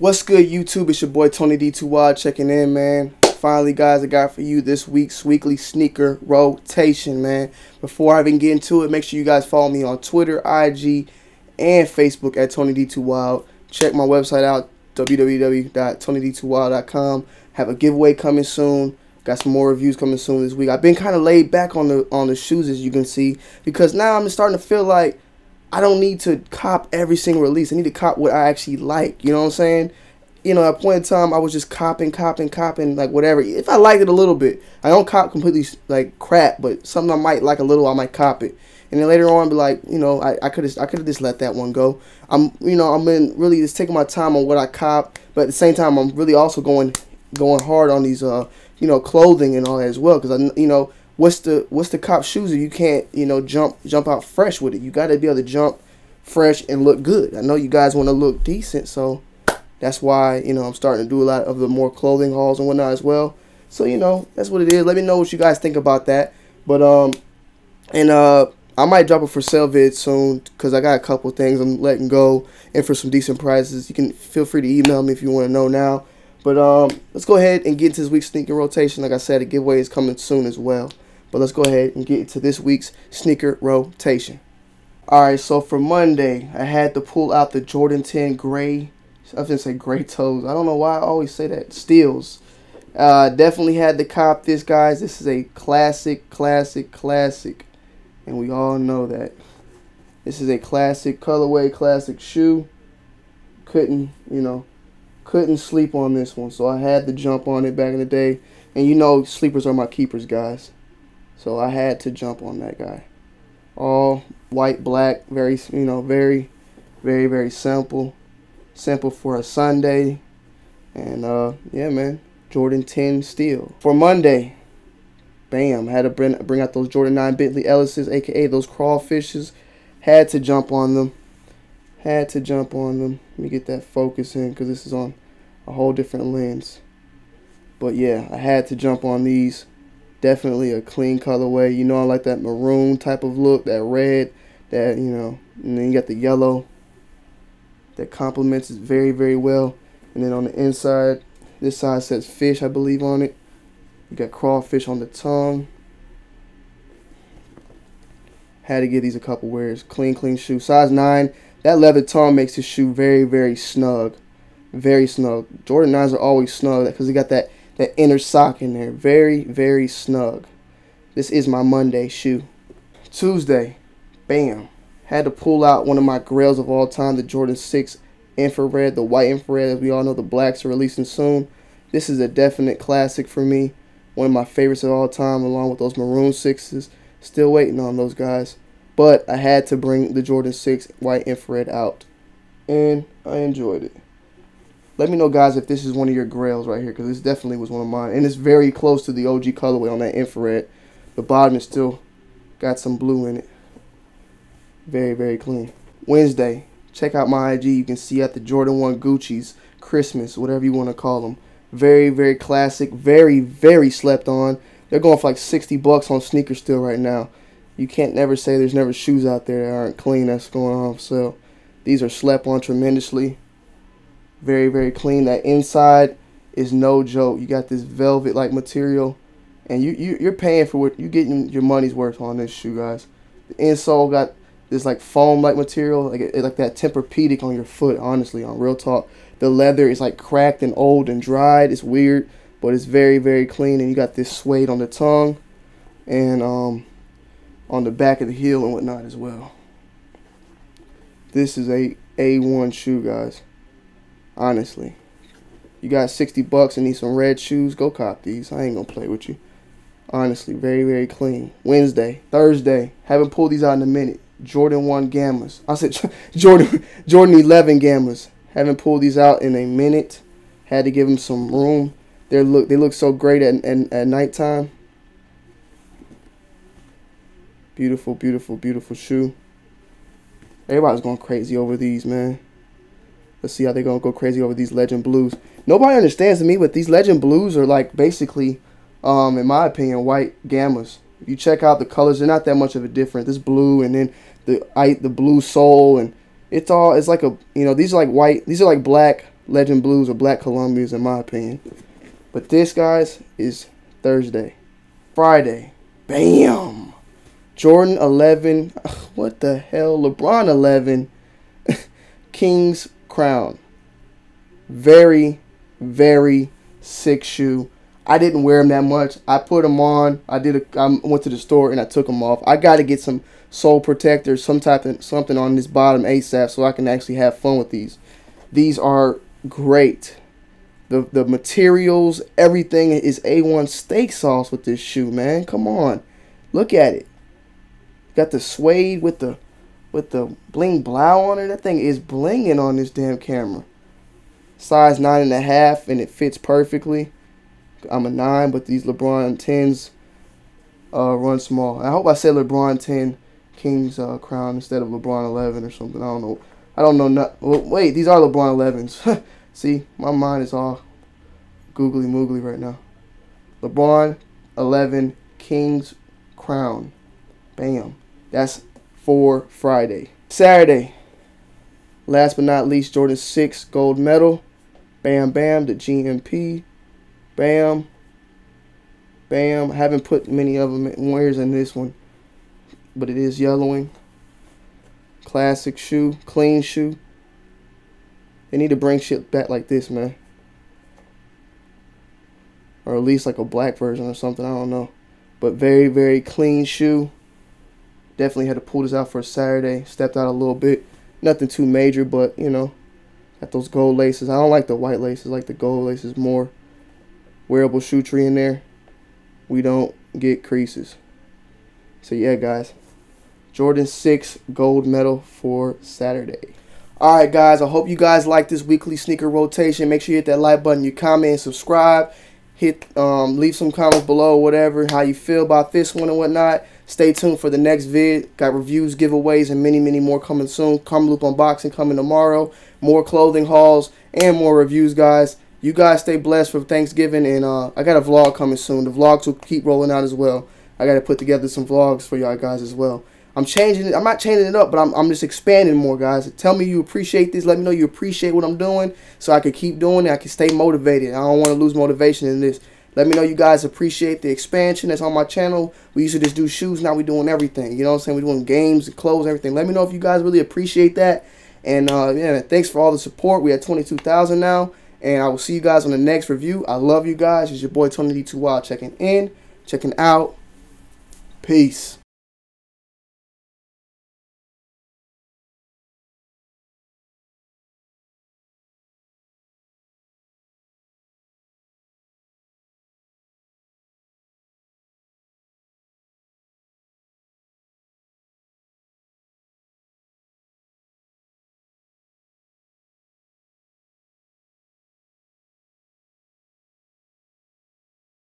What's good, YouTube? It's your boy Tony D2 Wild checking in, man. Finally, guys, I got for you this week's weekly sneaker rotation, man. Before I even get into it, make sure you guys follow me on Twitter, IG, and Facebook at Tony D2 Wild. Check my website out, www.tonyd2wild.com. Have a giveaway coming soon. Got some more reviews coming soon this week. I've been kind of laid back on the on the shoes, as you can see, because now I'm starting to feel like I don't need to cop every single release. I need to cop what I actually like. You know what I'm saying? You know, at a point in time, I was just copping, copping, copping, like whatever. If I liked it a little bit, I don't cop completely like crap, but something I might like a little, I might cop it. And then later on, be like, you know, I could have, I could have just let that one go. I'm, you know, I'm in really just taking my time on what I cop, but at the same time, I'm really also going, going hard on these, uh, you know, clothing and all that as well, because I, you know, what's the what's the cop shoes if you can't you know jump jump out fresh with it? You got to be able to jump fresh and look good. I know you guys want to look decent, so that's why you know I'm starting to do a lot of the more clothing hauls and whatnot as well. So you know that's what it is. Let me know what you guys think about that. But um, and uh, I might drop a for sale vid soon because I got a couple things I'm letting go and for some decent prices. You can feel free to email me if you want to know now. But um, let's go ahead and get into this week's sneaker rotation. Like I said, a giveaway is coming soon as well. But let's go ahead and get into this week's sneaker rotation. Alright, so for Monday, I had to pull out the Jordan 10 gray. I was going to say gray toes. I don't know why I always say that. Steels. Uh, definitely had to cop this, guys. This is a classic, classic, classic. And we all know that. This is a classic colorway, classic shoe. Couldn't, you know, couldn't sleep on this one. So I had to jump on it back in the day. And you know, sleepers are my keepers, guys. So I had to jump on that guy. All white, black, very, you know, very, very, very simple. Simple for a Sunday. And, uh, yeah, man. Jordan 10 steel. For Monday, bam, had to bring, bring out those Jordan 9 Bentley Ellises, aka those crawfishes. Had to jump on them. Had to jump on them. Let me get that focus in because this is on a whole different lens. But yeah, I had to jump on these. Definitely a clean colorway. You know, I like that maroon type of look, that red, that, you know, and then you got the yellow that complements it very, very well. And then on the inside, this side says fish, I believe, on it. You got crawfish on the tongue. Had to get these a couple wears. Clean, clean shoe. Size 9. That leather tongue makes this shoe very, very snug. Very snug. Jordan 9s are always snug because they got that that inner sock in there. Very, very snug. This is my Monday shoe. Tuesday, bam. Had to pull out one of my grails of all time, the Jordan 6 infrared, the white infrared. As we all know, the blacks are releasing soon. This is a definite classic for me. One of my favorites of all time, along with those maroon sixes. Still waiting on those guys. But I had to bring the Jordan 6 white infrared out. And I enjoyed it. Let me know, guys, if this is one of your grails right here, because this definitely was one of mine. And it's very close to the OG colorway on that infrared. The bottom is still got some blue in it. Very, very clean. Wednesday, check out my IG. You can see at the Jordan 1 Gucci's Christmas, whatever you want to call them. Very, very classic. Very, very slept on. They're going for like 60 bucks on sneakers still right now. You can't never say there's never shoes out there that aren't clean that's going on. So these are slept on tremendously. Very, very clean. That inside is no joke. You got this velvet like material, and you, you you're paying for what you're getting your money's worth on this shoe, guys. The insole got this like foam like material, like like that Tempur-Pedic on your foot. Honestly, on real talk, the leather is like cracked and old and dried. It's weird, but it's very very clean, and you got this suede on the tongue, and um, on the back of the heel and whatnot as well. This is a A1 shoe, guys. Honestly. You got 60 bucks and need some red shoes, go cop these. I ain't gonna play with you. Honestly, very, very clean. Wednesday, Thursday, haven't pulled these out in a minute. Jordan 1 Gammas. I said Jordan Jordan 11 Gammas. Haven't pulled these out in a minute. Had to give them some room. They look they look so great at, at, at nighttime. Beautiful, beautiful, beautiful shoe. Everybody's going crazy over these, man. Let's see how they're going to go crazy over these Legend Blues. Nobody understands me, but these Legend Blues are like basically, um, in my opinion, white gammas. If you check out the colors, they're not that much of a difference. This blue and then the I, the blue sole and it's all it's like a you know these are like white these are like black Legend Blues or Black Columbias, in my opinion. But this, guys, is Thursday. Friday. Bam! Jordan 11. What the hell? LeBron 11. King's Crown. Very, very sick shoe. I didn't wear them that much. I put them on. I did. A, I went to the store and I took them off. I got to get some sole protectors, some type of something on this bottom ASAP, so I can actually have fun with these. These are great. The the materials, everything is A1 steak sauce with this shoe, man. Come on. Look at it. Got the suede with the with the bling blow on it. That thing is blinging on this damn camera. Size nine and a half, and it fits perfectly. I'm a nine, but these LeBron tens uh, run small. I hope I said LeBron ten Kings uh, crown instead of LeBron eleven or something. I don't know. I don't know. Not well, wait. These are LeBron elevens. See, my mind is all googly moogly right now. LeBron 11 Kings crown. Bam. That's for Friday. Saturday. Last but not least, Jordan 6 gold medal. Bam, bam. The GMP. Bam. Bam. I haven't put many of them wears in this one, but it is yellowing. Classic shoe, clean shoe. They need to bring shit back like this, man. Or at least like a black version or something. I don't know. But very, very clean shoe. Definitely had to pull this out for a Saturday. Stepped out a little bit. Nothing too major, but, you know, got those gold laces. I don't like the white laces. I like the gold laces more. Wearable shoe tree in there. We don't get creases. So, yeah, guys. Jordan 6 gold medal for Saturday. All right, guys. I hope you guys like this weekly sneaker rotation. Make sure you hit that like button, you comment, and subscribe. Hit, um, leave some comments below, whatever, how you feel about this one and whatnot. Stay tuned for the next vid. Got reviews, giveaways, and many, many more coming soon. Karmaloop unboxing coming tomorrow. More clothing hauls and more reviews, guys. You guys stay blessed for Thanksgiving, and uh, I got a vlog coming soon. The vlogs will keep rolling out as well. I got to put together some vlogs for y'all guys as well. I'm changing it. I'm not changing it up, but I'm, I'm just expanding more, guys. Tell me you appreciate this. Let me know you appreciate what I'm doing so I can keep doing it. I can stay motivated. I don't want to lose motivation in this. Let me know you guys appreciate the expansion that's on my channel. We used to just do shoes. Now we're doing everything. You know what I'm saying? We're doing games and clothes, everything. Let me know if you guys really appreciate that. And, uh, yeah, thanks for all the support. We at 22,000 now. And I will see you guys on the next review. I love you guys. It's your boy Tony D2 Wild checking in, checking out. Peace.